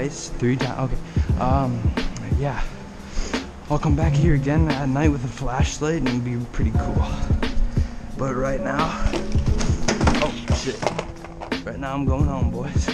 twice, three times. Okay. Um, yeah. I'll come back here again at night with a flashlight and it'll be pretty cool. But right now, oh shit. Right now I'm going home, boys.